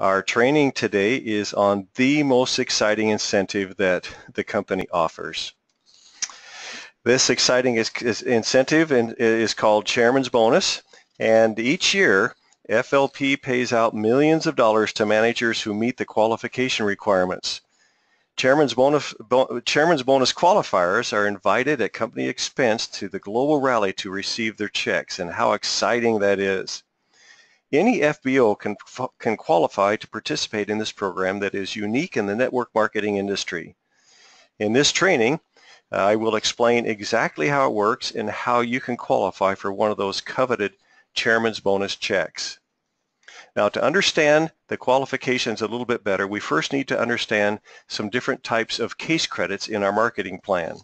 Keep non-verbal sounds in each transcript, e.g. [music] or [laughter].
Our training today is on the most exciting incentive that the company offers. This exciting is, is incentive is called Chairman's Bonus, and each year FLP pays out millions of dollars to managers who meet the qualification requirements. Chairman's bonus, bo Chairman's bonus qualifiers are invited at company expense to the global rally to receive their checks, and how exciting that is. Any FBO can, can qualify to participate in this program that is unique in the network marketing industry. In this training, uh, I will explain exactly how it works and how you can qualify for one of those coveted chairman's bonus checks. Now to understand the qualifications a little bit better, we first need to understand some different types of case credits in our marketing plan.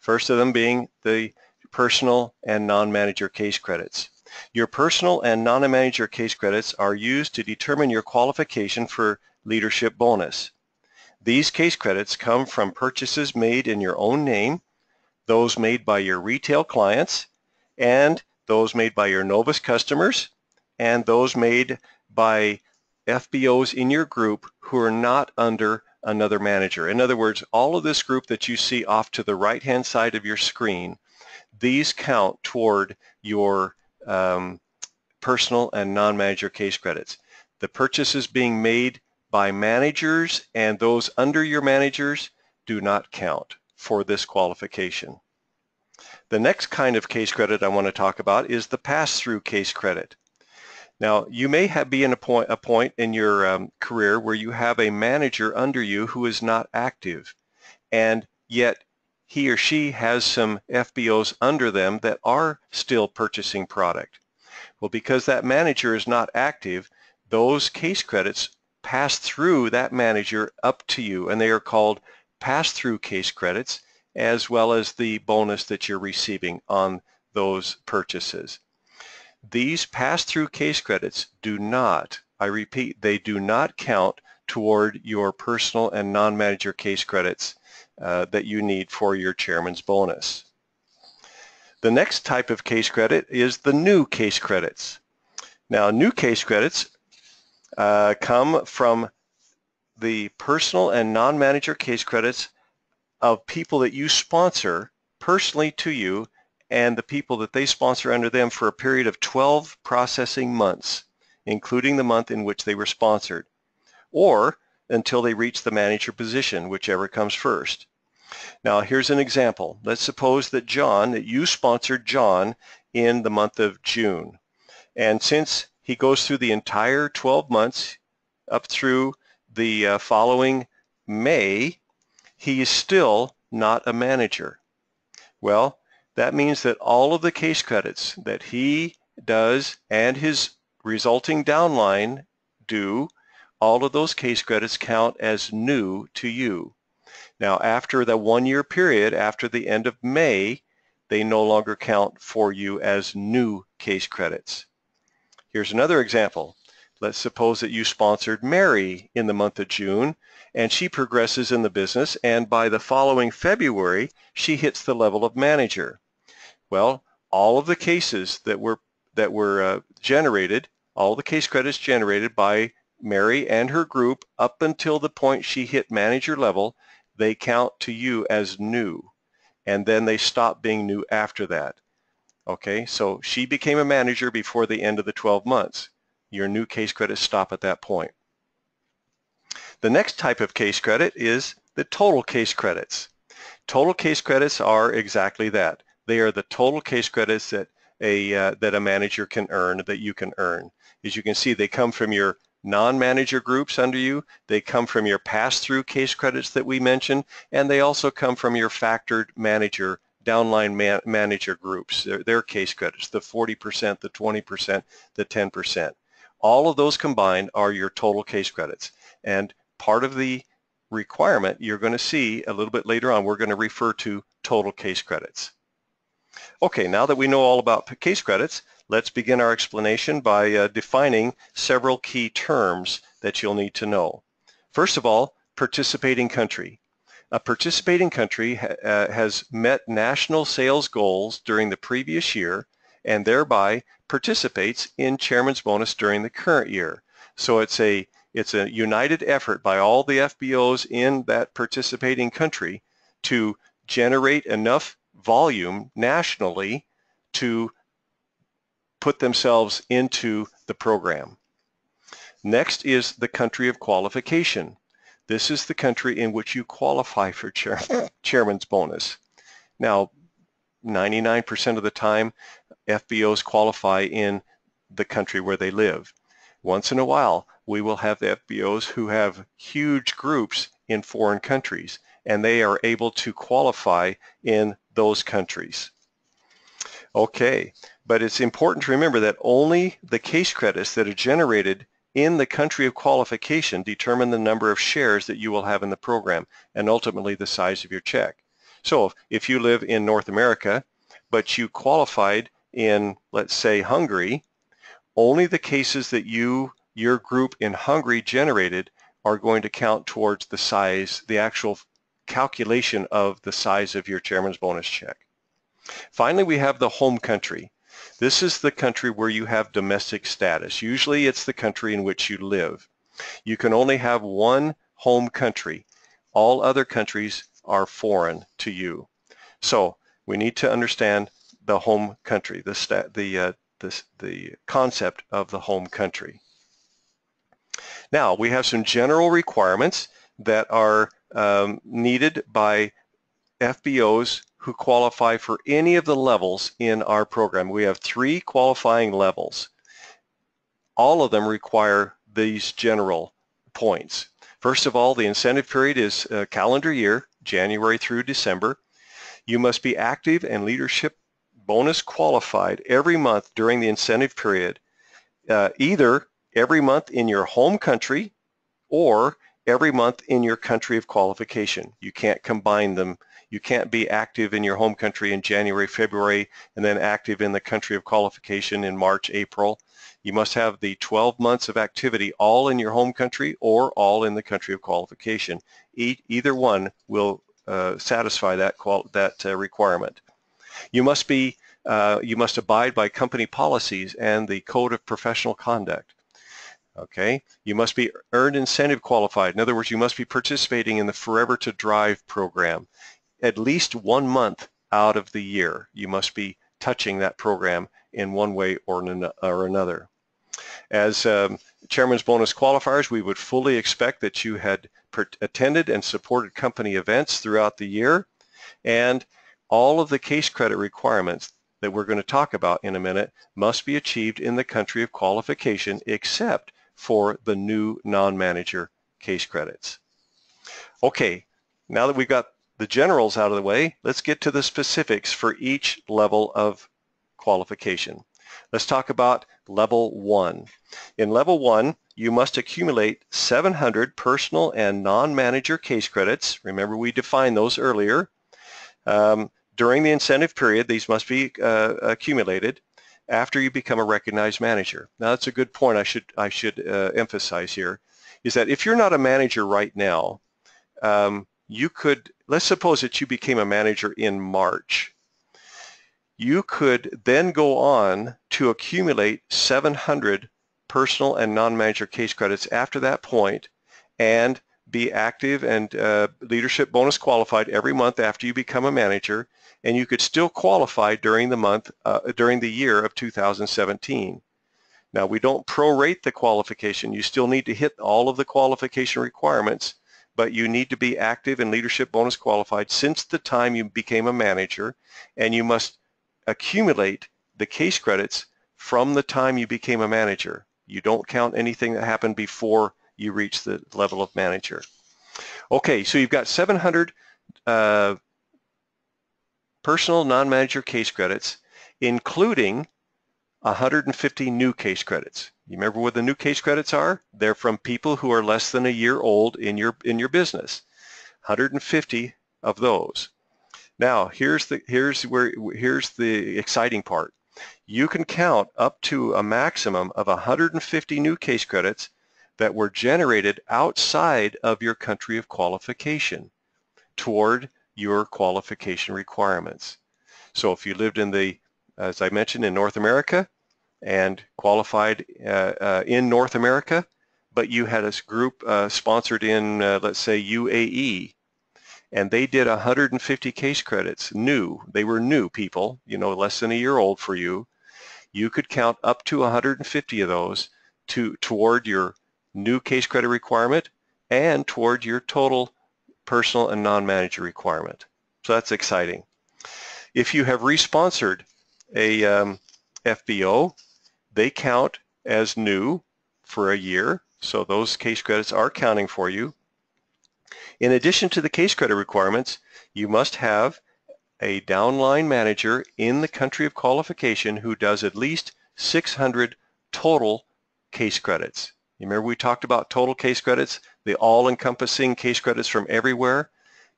First of them being the personal and non-manager case credits. Your personal and non-manager case credits are used to determine your qualification for leadership bonus. These case credits come from purchases made in your own name, those made by your retail clients, and those made by your Novus customers, and those made by FBOs in your group who are not under another manager. In other words, all of this group that you see off to the right-hand side of your screen, these count toward your um, personal and non-manager case credits. The purchases being made by managers and those under your managers do not count for this qualification. The next kind of case credit I want to talk about is the pass-through case credit. Now, you may have, be in a point, a point in your um, career where you have a manager under you who is not active, and yet he or she has some FBOs under them that are still purchasing product. Well, because that manager is not active, those case credits pass through that manager up to you and they are called pass-through case credits as well as the bonus that you're receiving on those purchases. These pass-through case credits do not, I repeat, they do not count toward your personal and non-manager case credits uh, that you need for your chairman's bonus. The next type of case credit is the new case credits. Now, new case credits uh, come from the personal and non-manager case credits of people that you sponsor personally to you and the people that they sponsor under them for a period of 12 processing months, including the month in which they were sponsored, or until they reach the manager position, whichever comes first. Now here's an example. Let's suppose that John, that you sponsored John in the month of June. And since he goes through the entire 12 months up through the uh, following May, he is still not a manager. Well, that means that all of the case credits that he does and his resulting downline do, all of those case credits count as new to you. Now after the one year period, after the end of May, they no longer count for you as new case credits. Here's another example. Let's suppose that you sponsored Mary in the month of June and she progresses in the business and by the following February she hits the level of manager. Well, all of the cases that were that were uh, generated, all the case credits generated by Mary and her group up until the point she hit manager level, they count to you as new and then they stop being new after that. Okay, so she became a manager before the end of the 12 months. Your new case credits stop at that point. The next type of case credit is the total case credits. Total case credits are exactly that. They are the total case credits that a uh, that a manager can earn, that you can earn. As you can see, they come from your non-manager groups under you. They come from your pass-through case credits that we mentioned, and they also come from your factored manager downline man manager groups, their, their case credits, the 40%, the 20%, the 10%. All of those combined are your total case credits. And part of the requirement you're going to see a little bit later on, we're going to refer to total case credits. Okay, now that we know all about case credits, let's begin our explanation by uh, defining several key terms that you'll need to know. First of all, participating country. A participating country ha uh, has met national sales goals during the previous year and thereby participates in chairman's bonus during the current year. So it's a It's a united effort by all the FBOs in that participating country to generate enough volume nationally to put themselves into the program. Next is the country of qualification. This is the country in which you qualify for chair, [laughs] chairman's bonus. Now, 99% of the time, FBOs qualify in the country where they live. Once in a while, we will have FBOs who have huge groups in foreign countries, and they are able to qualify in those countries. Okay, but it's important to remember that only the case credits that are generated in the country of qualification determine the number of shares that you will have in the program and ultimately the size of your check. So if you live in North America, but you qualified in, let's say, Hungary, only the cases that you, your group in Hungary generated are going to count towards the size, the actual calculation of the size of your chairman's bonus check. Finally, we have the home country. This is the country where you have domestic status. Usually it's the country in which you live. You can only have one home country. All other countries are foreign to you. So we need to understand the home country, the, the, uh, the, the concept of the home country. Now we have some general requirements that are um, needed by FBOs who qualify for any of the levels in our program. We have three qualifying levels. All of them require these general points. First of all, the incentive period is a calendar year, January through December. You must be active and leadership bonus qualified every month during the incentive period, uh, either every month in your home country or every month in your country of qualification. You can't combine them you can't be active in your home country in January, February, and then active in the country of qualification in March, April. You must have the 12 months of activity all in your home country or all in the country of qualification. E either one will uh, satisfy that, that uh, requirement. You must be uh, you must abide by company policies and the code of professional conduct. Okay, you must be earned incentive qualified. In other words, you must be participating in the Forever to Drive program at least one month out of the year. You must be touching that program in one way or, or another. As um, Chairman's Bonus qualifiers, we would fully expect that you had attended and supported company events throughout the year, and all of the case credit requirements that we're going to talk about in a minute must be achieved in the country of qualification except for the new non-manager case credits. Okay, now that we've got the generals out of the way, let's get to the specifics for each level of qualification. Let's talk about level one. In level one, you must accumulate 700 personal and non-manager case credits. Remember we defined those earlier. Um, during the incentive period, these must be uh, accumulated after you become a recognized manager. Now that's a good point I should, I should uh, emphasize here, is that if you're not a manager right now, um, you could, let's suppose that you became a manager in March. You could then go on to accumulate 700 personal and non-manager case credits after that point and be active and uh, leadership bonus qualified every month after you become a manager and you could still qualify during the month uh, during the year of 2017. Now we don't prorate the qualification. You still need to hit all of the qualification requirements but you need to be active and leadership bonus qualified since the time you became a manager and you must accumulate the case credits from the time you became a manager. You don't count anything that happened before you reach the level of manager. Okay, so you've got 700 uh, personal non-manager case credits, including 150 new case credits. You remember what the new case credits are? They're from people who are less than a year old in your in your business. 150 of those. Now, here's the here's where here's the exciting part. You can count up to a maximum of 150 new case credits that were generated outside of your country of qualification toward your qualification requirements. So if you lived in the, as I mentioned, in North America, and qualified uh, uh, in North America, but you had a group uh, sponsored in, uh, let's say, UAE, and they did 150 case credits, new. They were new people, you know, less than a year old for you. You could count up to 150 of those to toward your new case credit requirement and toward your total personal and non-manager requirement. So that's exciting. If you have responsored a um, FBO, they count as new for a year. So those case credits are counting for you. In addition to the case credit requirements, you must have a downline manager in the country of qualification who does at least 600 total case credits. You remember we talked about total case credits, the all-encompassing case credits from everywhere?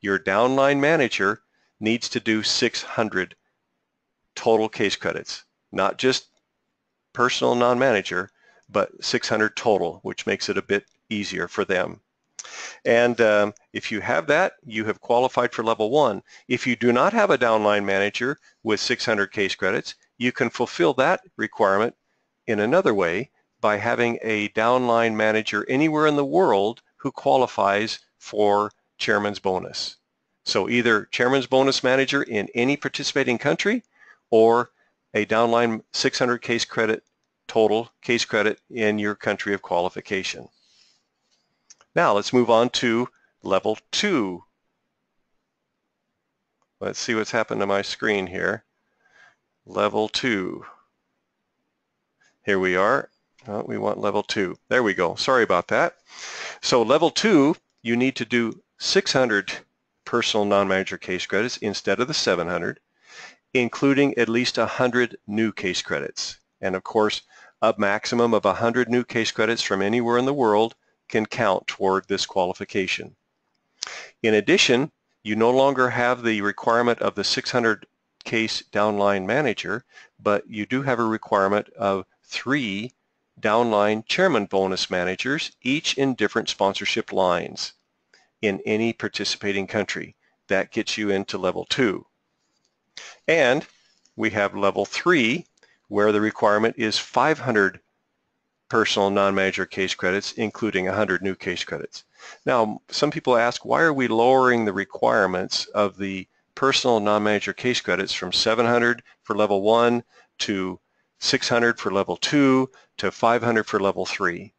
Your downline manager needs to do 600 total case credits, not just personal non-manager, but 600 total, which makes it a bit easier for them. And um, if you have that, you have qualified for level one. If you do not have a downline manager with 600 case credits, you can fulfill that requirement in another way by having a downline manager anywhere in the world who qualifies for chairman's bonus. So either chairman's bonus manager in any participating country or a downline 600 case credit total case credit in your country of qualification. Now let's move on to level two. Let's see what's happened to my screen here. Level two. Here we are. We want level two. There we go. Sorry about that. So level two, you need to do 600 personal non-manager case credits instead of the 700, including at least 100 new case credits. And of course, a maximum of 100 new case credits from anywhere in the world can count toward this qualification. In addition, you no longer have the requirement of the 600 case downline manager, but you do have a requirement of three downline chairman bonus managers, each in different sponsorship lines in any participating country. That gets you into level two. And we have level three, where the requirement is 500 personal non-manager case credits, including 100 new case credits. Now, some people ask, why are we lowering the requirements of the personal non-manager case credits from 700 for level one to 600 for level two to 500 for level three?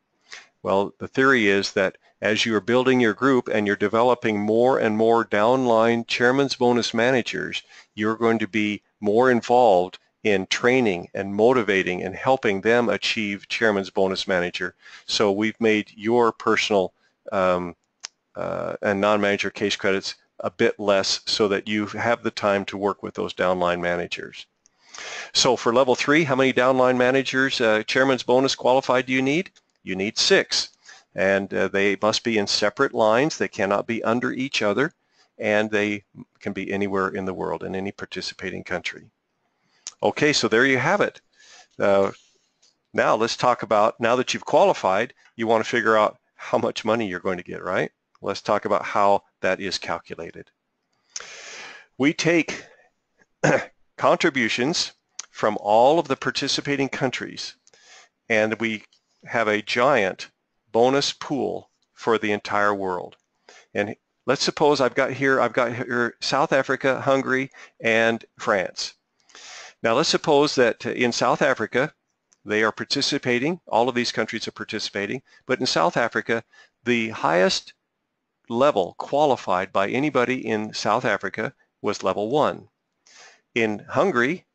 Well, the theory is that as you're building your group and you're developing more and more downline chairman's bonus managers, you're going to be more involved in training and motivating and helping them achieve chairman's bonus manager. So we've made your personal um, uh, and non-manager case credits a bit less so that you have the time to work with those downline managers. So for level three, how many downline managers, uh, chairman's bonus qualified do you need? You need six. And uh, they must be in separate lines. They cannot be under each other. And they can be anywhere in the world, in any participating country. Okay, so there you have it. Uh, now let's talk about, now that you've qualified, you want to figure out how much money you're going to get, right? Let's talk about how that is calculated. We take [clears throat] contributions from all of the participating countries and we have a giant bonus pool for the entire world. And let's suppose I've got here, I've got here South Africa, Hungary, and France. Now let's suppose that in South Africa, they are participating, all of these countries are participating, but in South Africa, the highest level qualified by anybody in South Africa was level one. In Hungary,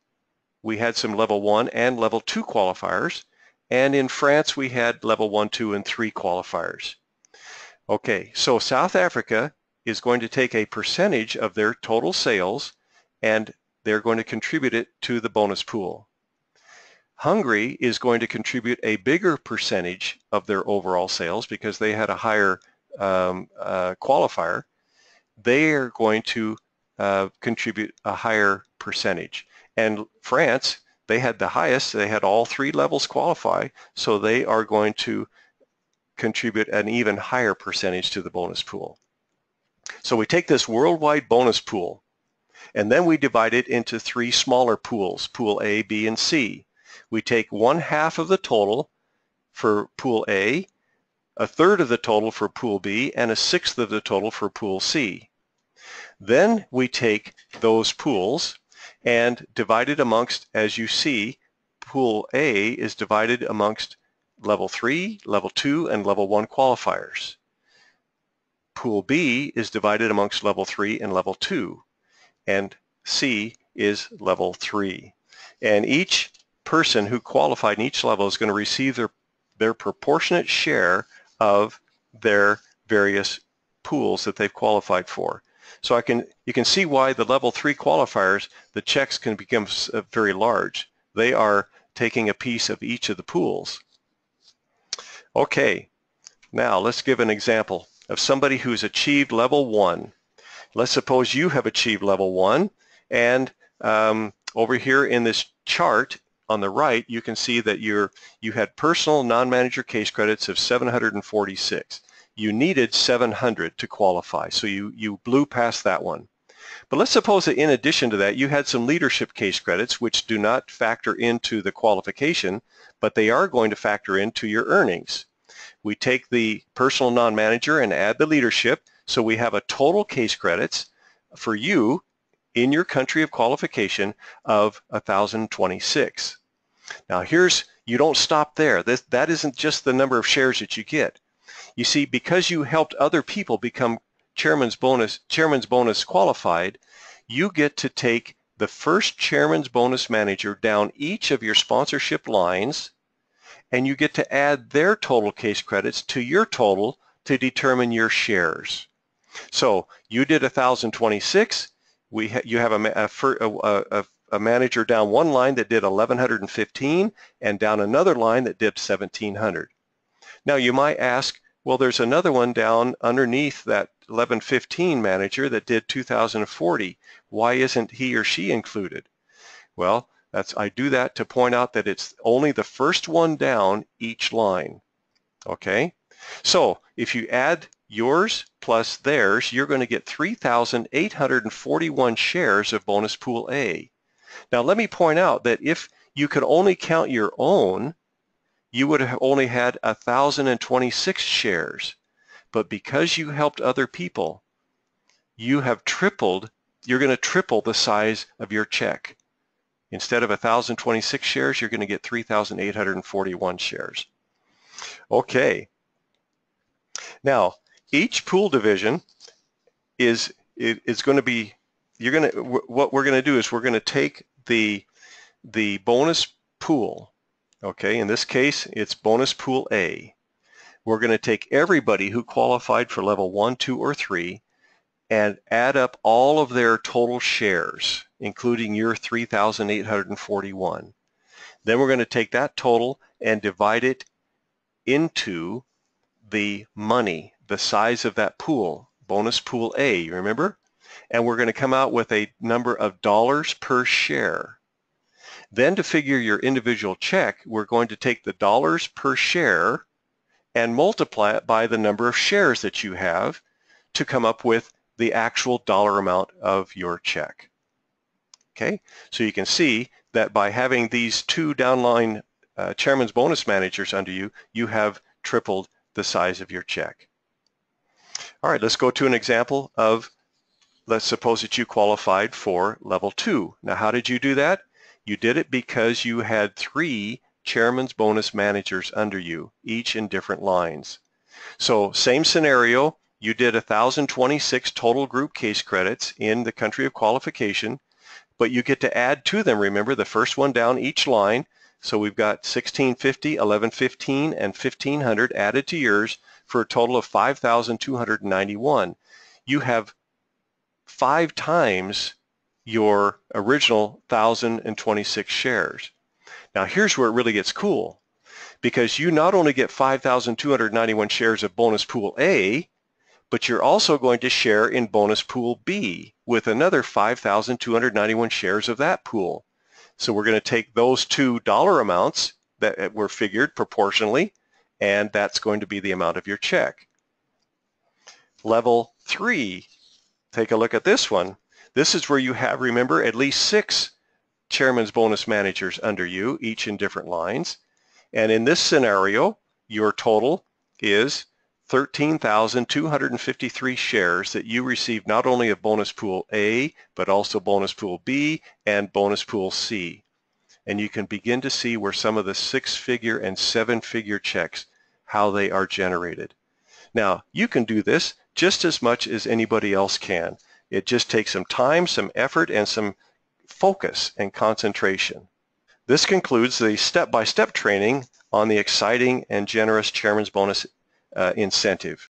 we had some level one and level two qualifiers, and in France, we had level one, two, and three qualifiers. Okay, so South Africa is going to take a percentage of their total sales and they're going to contribute it to the bonus pool. Hungary is going to contribute a bigger percentage of their overall sales because they had a higher um, uh, qualifier. They are going to uh, contribute a higher percentage. And France, they had the highest, they had all three levels qualify, so they are going to contribute an even higher percentage to the bonus pool. So we take this worldwide bonus pool and then we divide it into three smaller pools, pool A, B, and C. We take one half of the total for pool A, a third of the total for pool B, and a sixth of the total for pool C. Then we take those pools and divide it amongst, as you see, pool A is divided amongst level 3, level 2, and level 1 qualifiers. Pool B is divided amongst level 3 and level 2, and C is level 3. And each person who qualified in each level is going to receive their, their proportionate share of their various pools that they've qualified for. So I can, you can see why the level three qualifiers, the checks can become uh, very large. They are taking a piece of each of the pools. Okay, now let's give an example of somebody who's achieved level one. Let's suppose you have achieved level one and um, over here in this chart on the right, you can see that you're, you had personal non-manager case credits of 746. You needed 700 to qualify, so you, you blew past that one. But let's suppose that in addition to that, you had some leadership case credits which do not factor into the qualification, but they are going to factor into your earnings. We take the personal non-manager and add the leadership, so we have a total case credits for you in your country of qualification of 1,026. Now here's, you don't stop there. This, that isn't just the number of shares that you get. You see, because you helped other people become chairman's bonus, chairman's bonus qualified, you get to take the first chairman's bonus manager down each of your sponsorship lines and you get to add their total case credits to your total to determine your shares. So you did 1,026, we ha you have a, a, a, a, manager down one line that did 1115 and down another line that did 1700. Now you might ask, well, there's another one down underneath that 1115 manager that did 2040. Why isn't he or she included? Well, that's I do that to point out that it's only the first one down each line. Okay? So if you add yours plus theirs, you're going to get 3,841 shares of bonus pool A. Now let me point out that if you could only count your own, you would have only had 1,026 shares. But because you helped other people, you have tripled, you're going to triple the size of your check. Instead of 1,026 shares, you're going to get 3,841 shares. Okay. Now, each pool division is is going to be you're going to what we're going to do is we're going to take the the bonus pool okay in this case it's bonus pool A we're going to take everybody who qualified for level 1 2 or 3 and add up all of their total shares including your 3841 then we're going to take that total and divide it into the money the size of that pool, bonus pool A, you remember? And we're going to come out with a number of dollars per share. Then to figure your individual check, we're going to take the dollars per share and multiply it by the number of shares that you have to come up with the actual dollar amount of your check. Okay, so you can see that by having these two downline uh, chairman's bonus managers under you, you have tripled the size of your check. All right, let's go to an example of, let's suppose that you qualified for level two. Now, how did you do that? You did it because you had three chairman's bonus managers under you, each in different lines. So same scenario, you did 1,026 total group case credits in the country of qualification, but you get to add to them, remember, the first one down each line. So we've got 1650, 1115, and 1500 added to yours for a total of 5,291. You have five times your original 1,026 shares. Now here's where it really gets cool because you not only get 5,291 shares of bonus pool A, but you're also going to share in bonus pool B with another 5,291 shares of that pool. So we're going to take those two dollar amounts that were figured proportionally and that's going to be the amount of your check. Level three, take a look at this one. This is where you have, remember, at least six chairman's bonus managers under you, each in different lines. And in this scenario, your total is 13,253 shares that you receive not only of bonus pool A, but also bonus pool B and bonus pool C. And you can begin to see where some of the six figure and seven figure checks, how they are generated. Now, you can do this just as much as anybody else can. It just takes some time, some effort, and some focus and concentration. This concludes the step-by-step -step training on the exciting and generous Chairman's Bonus uh, incentive.